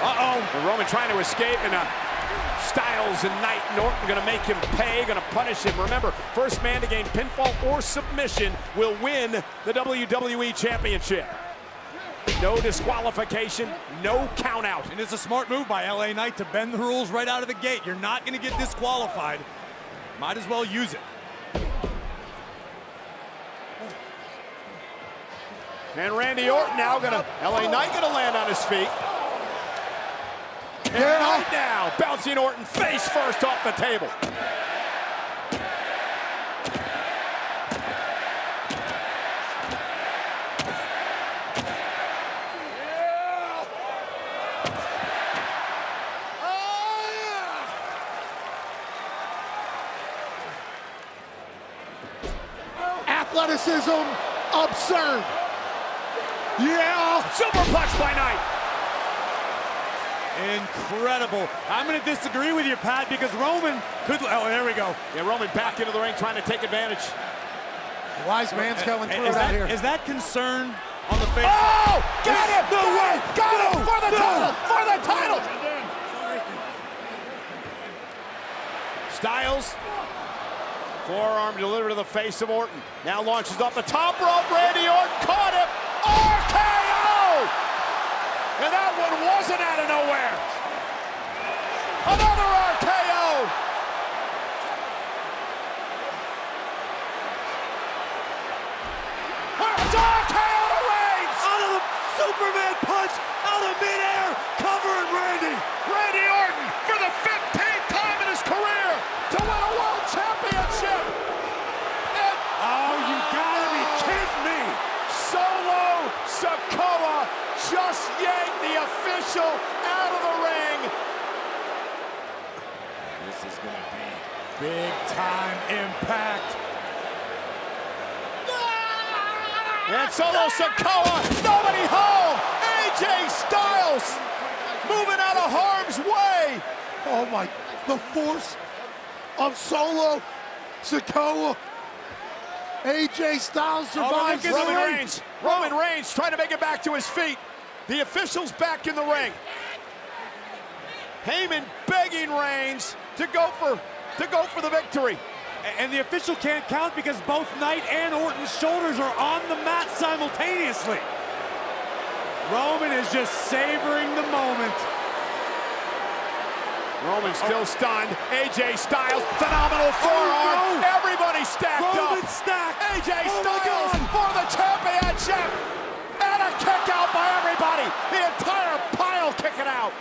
Uh-oh. And Roman trying to escape, and uh, Styles and Knight Norton going to make him pay, going to punish him. Remember, first man to gain pinfall or submission will win the WWE Championship. No disqualification, no count out. And it's a smart move by LA Knight to bend the rules right out of the gate. You're not going to get disqualified. Might as well use it. And Randy Orton now gonna, LA Knight gonna land on his feet. Yeah. right now, bouncing Orton face first off the table. athleticism absurd. Yeah. Superplex by Knight. Incredible. I'm going to disagree with you, Pat, because Roman could. Oh, there we go. Yeah, Roman back into the ring trying to take advantage. Wise man's uh, coming through is that, here. Is that concern on the face? Oh! Got him! No way! Got no, him for the no. title! For the title! Styles Forearm delivered to the face of Orton. Now launches off the top rope. Randy Orton caught him. RKO! And that one wasn't out of nowhere. Another RKO! To Reigns! Out of the Superman punch, out of midair, covering Randy. Randy Orton for the 15th time in his career to win a world championship. And oh, you gotta be kidding me. Solo Sikoa just yanked the official out of the ring. This is gonna be big time And Solo Sikoa, nobody home. AJ Styles moving out of harm's way. Oh my, the force of Solo Sikoa. AJ Styles survives. Oh, Roman Reigns. Roman Reigns trying to make it back to his feet. The officials back in the ring. Heyman begging Reigns to go for to go for the victory. And the official can't count because both Knight and Orton's shoulders are on the mat simultaneously. Roman is just savoring the moment. Roman oh. still stunned. AJ Styles, phenomenal forearm. Oh, no. Everybody stacked Roman up. stacked. AJ oh Styles for the championship. And a kick out by everybody. The entire pile kicking out.